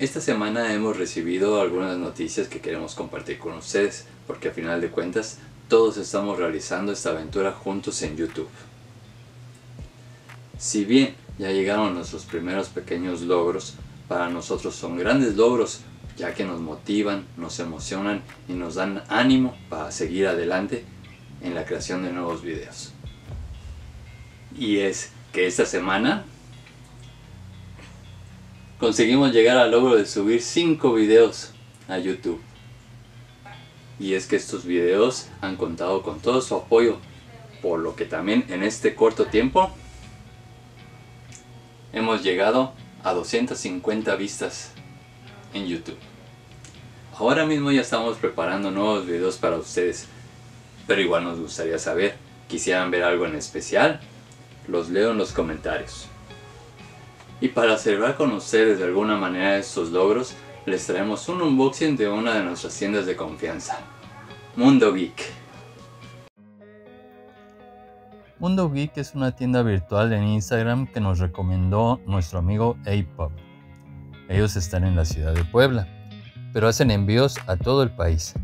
Esta semana hemos recibido algunas noticias que queremos compartir con ustedes, porque a final de cuentas todos estamos realizando esta aventura juntos en YouTube. Si bien ya llegaron nuestros primeros pequeños logros, para nosotros son grandes logros, ya que nos motivan, nos emocionan y nos dan ánimo para seguir adelante en la creación de nuevos videos. Y es que esta semana conseguimos llegar al logro de subir 5 videos a YouTube. Y es que estos videos han contado con todo su apoyo, por lo que también en este corto tiempo hemos llegado a 250 vistas en YouTube. Ahora mismo ya estamos preparando nuevos videos para ustedes, pero igual nos gustaría saber, quisieran ver algo en especial, los leo en los comentarios. Y para celebrar con ustedes de alguna manera estos logros, les traemos un unboxing de una de nuestras tiendas de confianza, Mundo Geek. Mundo Geek es una tienda virtual en Instagram que nos recomendó nuestro amigo A-Pop. Ellos están en la ciudad de Puebla, pero hacen envíos a todo el país.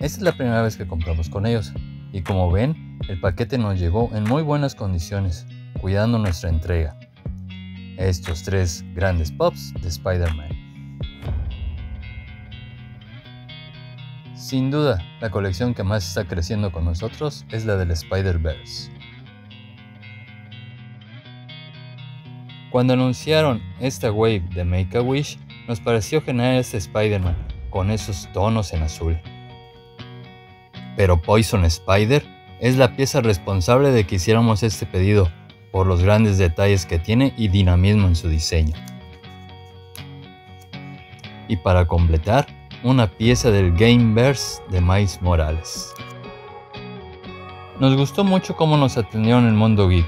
Esta es la primera vez que compramos con ellos, y como ven, el paquete nos llegó en muy buenas condiciones, cuidando nuestra entrega. Estos tres grandes pops de Spider-Man. Sin duda, la colección que más está creciendo con nosotros es la del Spider-Verse. Cuando anunciaron esta wave de Make a Wish, nos pareció genial este Spider-Man, con esos tonos en azul. Pero Poison Spider es la pieza responsable de que hiciéramos este pedido, por los grandes detalles que tiene y dinamismo en su diseño. Y para completar, una pieza del Gameverse de Miles Morales. Nos gustó mucho cómo nos atendieron en Mundo Geek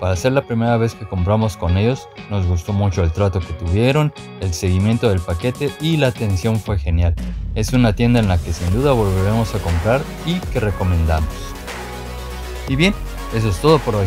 para ser la primera vez que compramos con ellos, nos gustó mucho el trato que tuvieron, el seguimiento del paquete y la atención fue genial. Es una tienda en la que sin duda volveremos a comprar y que recomendamos. Y bien, eso es todo por hoy.